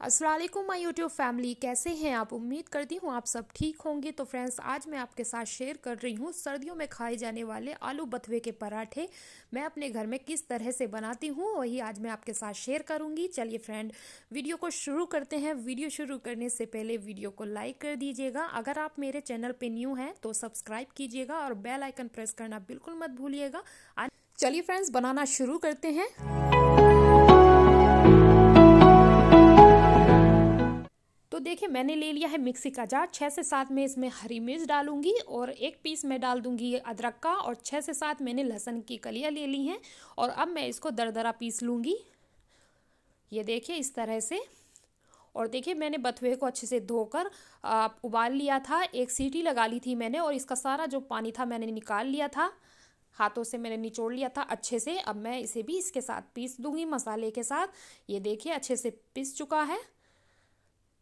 Aslam my YouTube family. कैसे हैं आप? उम्मीद करती हूँ आप सब ठीक होंगे। तो फ्रेंड्स, आज मैं आपके साथ शेयर कर रही हूँ सर्दियों में खाए जाने वाले आलू बथवे के पराठे। मैं अपने घर में किस तरह से बनाती हूँ, वही आज मैं आपके साथ शेयर करूँगी। चलिए फ्रेंड, वीडियो को शुरू करते हैं। वीडियो शुरू करने से पहले वीडियो को लाइक कर दीजिएगा। अगर आप मेरे चैनल पर न्यू हैं तो सब्सक्राइब कीजिएगा और बेल आइकन प्रेस करना बिल्कुल मत भूलिएगा। चलिए फ्रेंड्स, बनाना शुरू करते हैं। देखिए, मैंने ले लिया है मिक्सी का जार। छः से सात में इसमें हरी मिर्च डालूँगी और एक पीस मैं डाल दूँगी अदरक का और छः से सात मैंने लहसुन की कलियाँ ले ली हैं और अब मैं इसको दरदरा पीस लूँगी। ये देखिए, इस तरह से। और देखिए, मैंने बथुए को अच्छे से धोकर उबाल लिया था। एक सीटी लगा ली थी मैंने और इसका सारा जो पानी था मैंने निकाल लिया था। हाथों से मैंने निचोड़ लिया था अच्छे से। अब मैं इसे भी इसके साथ पीस दूँगी मसाले के साथ। ये देखिए, अच्छे से पीस चुका है।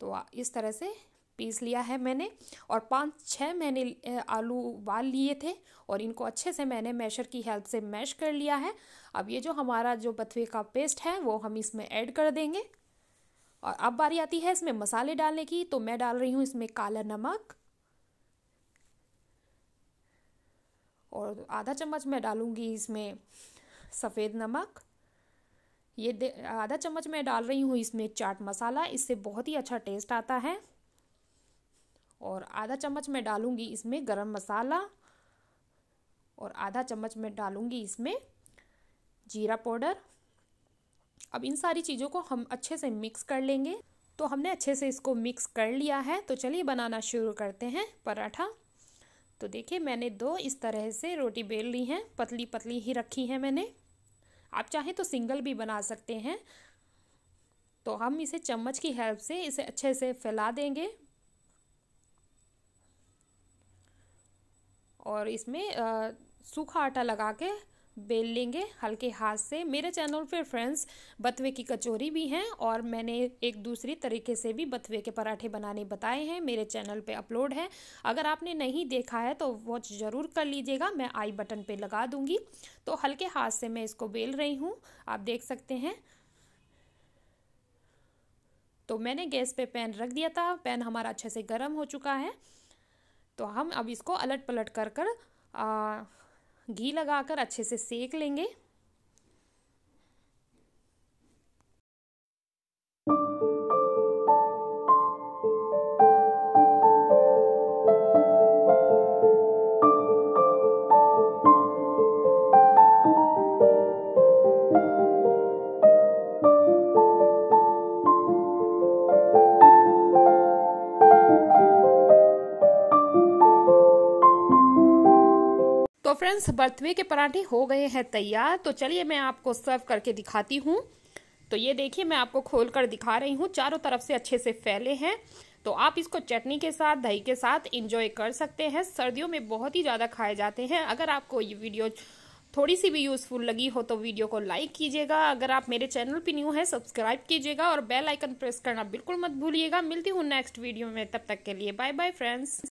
तो इस तरह से पीस लिया है मैंने और पाँच छः मैंने आलू उबाल लिए थे और इनको अच्छे से मैंने मैशर की हेल्प से मैश कर लिया है। अब ये जो हमारा जो बथुए का पेस्ट है वो हम इसमें ऐड कर देंगे। और अब बारी आती है इसमें मसाले डालने की तो मैं डाल रही हूँ इसमें काला नमक। और आधा चम्मच मैं डालूँगी इसमें सफ़ेद नमक। ये आधा चम्मच मैं डाल रही हूँ इसमें चाट मसाला, इससे बहुत ही अच्छा टेस्ट आता है। और आधा चम्मच मैं डालूँगी इसमें गरम मसाला, और आधा चम्मच मैं डालूँगी इसमें जीरा पाउडर। अब इन सारी चीज़ों को हम अच्छे से मिक्स कर लेंगे। तो हमने अच्छे से इसको मिक्स कर लिया है। तो चलिए बनाना शुरू करते हैं पराठा। तो देखिए, मैंने दो इस तरह से रोटी बेल ली हैं। पतली पतली ही रखी है मैंने। आप चाहें तो सिंगल भी बना सकते हैं। तो हम इसे चम्मच की हेल्प से इसे अच्छे से फैला देंगे। और इसमें सूखा आटा लगा के बेल लेंगे हल्के हाथ से। मेरे चैनल पर फ्रेंड्स बथवे की कचौरी भी हैं और मैंने एक दूसरी तरीके से भी बथवे के पराठे बनाने बताए हैं। मेरे चैनल पे अपलोड है। अगर आपने नहीं देखा है तो वॉच ज़रूर कर लीजिएगा। मैं आई बटन पे लगा दूँगी। तो हल्के हाथ से मैं इसको बेल रही हूँ। आप देख सकते हैं। तो मैंने गैस पे पैन रख दिया था। पैन हमारा अच्छे से गर्म हो चुका है। तो हम अब इसको अलट पलट कर कर आ, घी लगाकर अच्छे से सेक लेंगे। फ्रेंड्स बर्थवे के पराठे हो गए हैं तैयार। तो चलिए मैं आपको सर्व करके दिखाती हूँ। तो ये देखिए, मैं आपको खोल कर दिखा रही हूँ। चारों तरफ़ से अच्छे से फैले हैं। तो आप इसको चटनी के साथ, दही के साथ इंजॉय कर सकते हैं। सर्दियों में बहुत ही ज़्यादा खाए जाते हैं। अगर आपको ये वीडियो थोड़ी सी भी यूज़फुल लगी हो तो वीडियो को लाइक कीजिएगा। अगर आप मेरे चैनल पर न्यू है सब्सक्राइब कीजिएगा और बेल आइकन प्रेस करना बिल्कुल मत भूलिएगा। मिलती हूँ नेक्स्ट वीडियो में। तब तक के लिए बाय बाय फ्रेंड्स